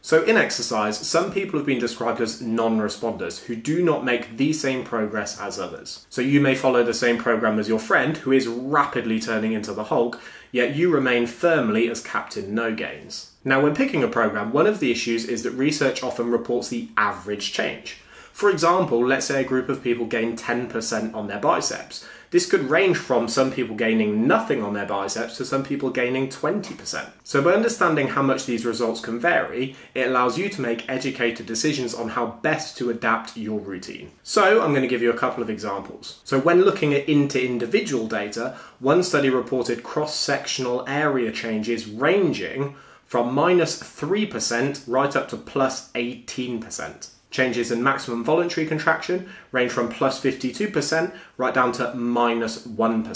So, in exercise, some people have been described as non responders who do not make the same progress as others. So, you may follow the same program as your friend who is rapidly turning into the Hulk, yet you remain firmly as Captain No Gains. Now, when picking a program, one of the issues is that research often reports the average change. For example, let's say a group of people gain 10% on their biceps. This could range from some people gaining nothing on their biceps to some people gaining 20%. So, by understanding how much these results can vary, it allows you to make educated decisions on how best to adapt your routine. So, I'm going to give you a couple of examples. So, when looking at inter individual data, one study reported cross sectional area changes ranging from minus 3% right up to plus 18%. Changes in maximum voluntary contraction range from plus 52% right down to minus 1.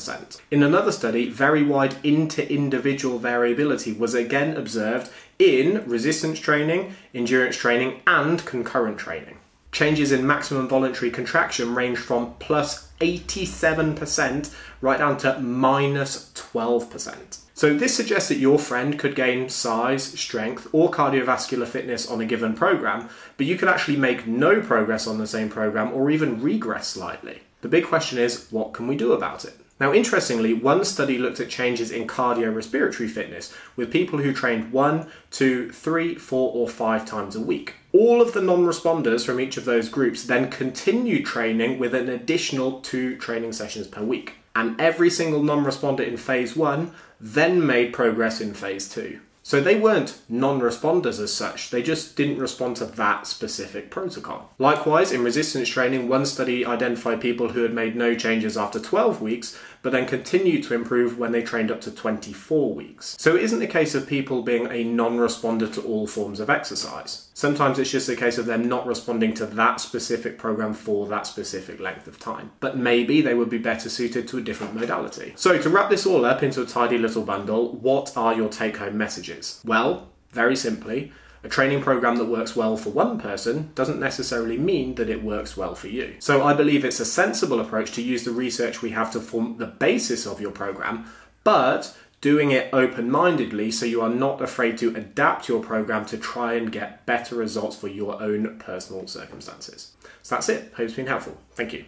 In another study, very wide inter individual variability was again observed in resistance training, endurance training, and concurrent training. Changes in maximum voluntary contraction range from plus 87% right down to minus 12%. So, this suggests that your friend could gain size, strength, or cardiovascular fitness on a given program, but you could actually make no progress on the same program or even regress slightly. The big question is what can we do about it? Now, interestingly, one study looked at changes in cardiorespiratory fitness with people who trained one, two, three, four, or five times a week. All of the non responders from each of those groups then continued training with an additional two training sessions per week. And every single non responder in phase one then made progress in phase two. So they weren't non responders as such, they just didn't respond to that specific protocol. Likewise, in resistance training, one study identified people who had made no changes after 12 weeks, but then continued to improve when they trained up to 24 weeks. So it isn't a case of people being a non responder to all forms of exercise. Sometimes it's just a case of them not responding to that specific program for that specific length of time. But maybe they would be better suited to a different modality. So, to wrap this all up into a tidy little bundle, what are your take home messages? Well, very simply, a training program that works well for one person doesn't necessarily mean that it works well for you. So I believe it's a sensible approach to use the research we have to form the basis of your program, but doing it open mindedly so you are not afraid to adapt your program to try and get better results for your own personal circumstances. So that's it. Hope it's been helpful. Thank you.